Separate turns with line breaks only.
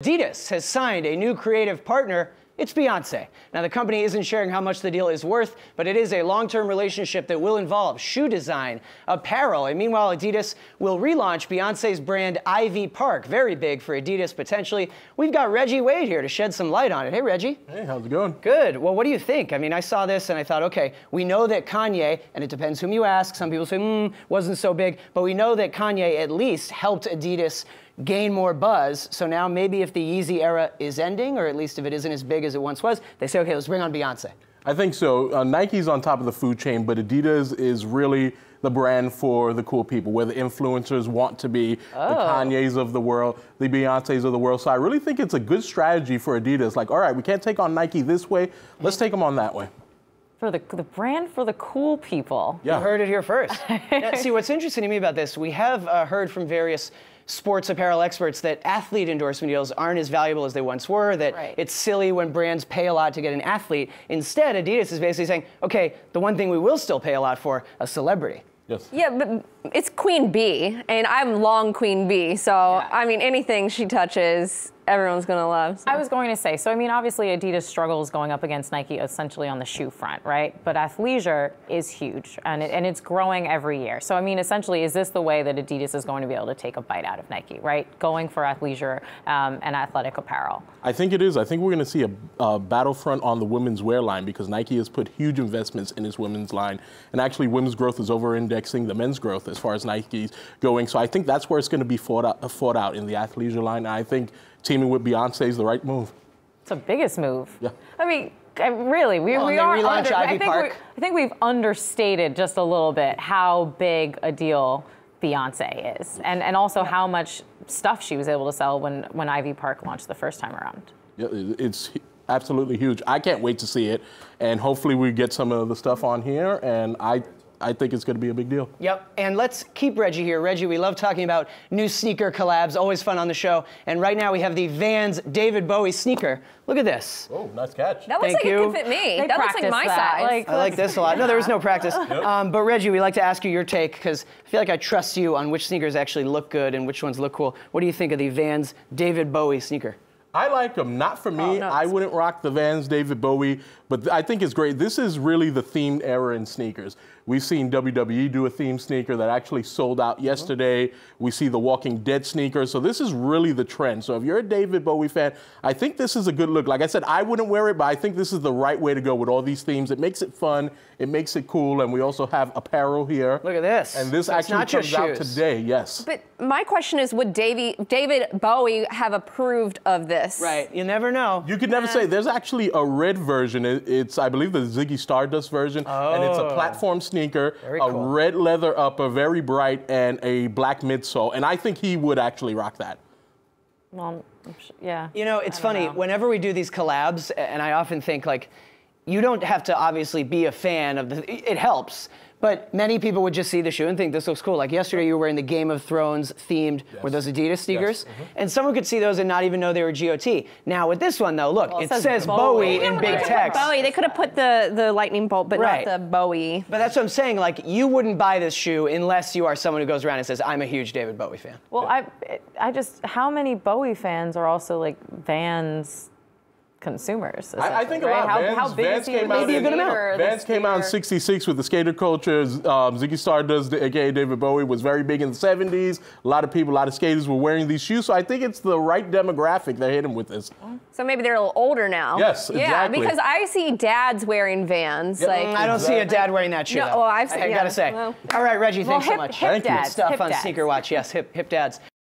Adidas has signed a new creative partner. It's Beyonce. Now, the company isn't sharing how much the deal is worth, but it is a long term relationship that will involve shoe design, apparel, and meanwhile, Adidas will relaunch Beyonce's brand Ivy Park. Very big for Adidas, potentially. We've got Reggie Wade here to shed some light on it. Hey, Reggie.
Hey, how's it going?
Good. Well, what do you think? I mean, I saw this and I thought, okay, we know that Kanye, and it depends whom you ask, some people say, hmm, wasn't so big, but we know that Kanye at least helped Adidas gain more buzz. So now maybe if the Yeezy era is ending, or at least if it isn't as big as it once was, they say, okay, let's bring on Beyonce.
I think so. Uh, Nike's on top of the food chain, but Adidas is really the brand for the cool people, where the influencers want to be, oh. the Kanyes of the world, the Beyoncés of the world. So I really think it's a good strategy for Adidas. Like, all right, we can't take on Nike this way, let's take them on that way.
For the, the brand for the cool people.
Yeah. You heard it here first. now, see, what's interesting to me about this, we have uh, heard from various sports apparel experts that athlete endorsement deals aren't as valuable as they once were, that right. it's silly when brands pay a lot to get an athlete. Instead, Adidas is basically saying, okay, the one thing we will still pay a lot for, a celebrity.
Yes. Yeah, but it's Queen Bee, and I'm long Queen Bee, so yeah. I mean, anything she touches everyone's going to love.
So. I was going to say, so I mean, obviously Adidas struggles going up against Nike essentially on the shoe front, right? But athleisure is huge and, it, and it's growing every year. So I mean, essentially, is this the way that Adidas is going to be able to take a bite out of Nike, right? Going for athleisure um, and athletic apparel.
I think it is. I think we're going to see a, a battlefront on the women's wear line because Nike has put huge investments in its women's line. And actually, women's growth is over indexing the men's growth as far as Nike's going. So I think that's where it's going to be fought out, fought out in the athleisure line. And I think teaming with Beyonce is the right move.
It's the biggest move.
Yeah.
I mean, really, we,
well,
we are.
Under, I, think
I think we've understated just a little bit how big a deal Beyonce is, and and also how much stuff she was able to sell when when Ivy Park launched the first time around.
Yeah, it's absolutely huge. I can't wait to see it, and hopefully we get some of the stuff on here. And I I think it's going to be a big deal.
Yep. And let's keep Reggie here. Reggie, we love talking about new sneaker collabs. Always fun on the show. And right now we have the Vans David Bowie sneaker. Look at this.
Oh, nice catch.
That looks
Thank
like
you.
it could fit me. They that looks like my that. size.
Like, I like this a lot. No, there was no practice. Yep. Um, but Reggie, we like to ask you your take because I feel like I trust you on which sneakers actually look good and which ones look cool. What do you think of the Vans David Bowie sneaker?
I like them. Not for me. Oh, no. I wouldn't rock the Vans David Bowie, but I think it's great. This is really the themed era in sneakers. We've seen WWE do a theme sneaker that actually sold out yesterday. We see the Walking Dead sneaker. So this is really the trend. So if you're a David Bowie fan, I think this is a good look. Like I said, I wouldn't wear it, but I think this is the right way to go with all these themes. It makes it fun. It makes it cool. And we also have apparel here.
Look at this.
And this so actually comes out today, yes.
But my question is, would Davey, David Bowie have approved of this?
Right. You never know.
You could never say. There's actually a red version. It's, I believe, the Ziggy Stardust version. Oh. And it's a oh. platform sneaker sneaker, very a cool. red leather upper, very bright, and a black midsole. And I think he would actually rock that.
Well, yeah.
You know, it's funny.
Know.
Whenever we do these collabs, and I often think like, you don't have to obviously be a fan of the. It helps, but many people would just see the shoe and think this looks cool. Like yesterday, you were wearing the Game of Thrones themed yes. with those Adidas sneakers, yes. mm-hmm. and someone could see those and not even know they were GOT. Now with this one though, look, well, it, it, says, says Bowie, Bowie in big text.
Bowie. They could have put the the lightning bolt, but right. not the Bowie.
But that's what I'm saying. Like you wouldn't buy this shoe unless you are someone who goes around and says, "I'm a huge David Bowie fan."
Well, yeah. I I just how many Bowie fans are also like Vans consumers.
I, I, think
right?
a lot.
How,
Vans,
how big
Vans
is he
came out.
Maybe a good amount.
Vans came out in '66 with the skater culture. Um, Ziggy Stardust, aka David Bowie, was very big in the '70s. A lot of people, a lot of skaters were wearing these shoes. So I think it's the right demographic that hit him with this.
So maybe they're a little older now.
Yes, exactly.
Yeah, because I see dads wearing Vans.
Yep.
Like
I don't see a dad wearing that shoe. No,
well, I've
I, I
yeah,
gotta say. Well, All right, Reggie,
well,
thanks
hip,
so much.
Hip
Thank
dads,
you.
Stuff
hip
on
dads.
Sneaker Watch. Yes, hip hip dads.